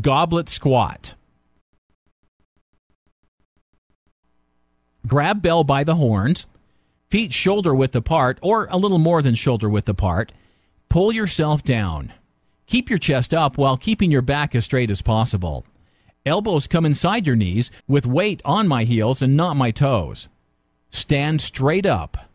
goblet squat. Grab bell by the horns, feet shoulder width apart or a little more than shoulder width apart. Pull yourself down. Keep your chest up while keeping your back as straight as possible. Elbows come inside your knees with weight on my heels and not my toes. Stand straight up.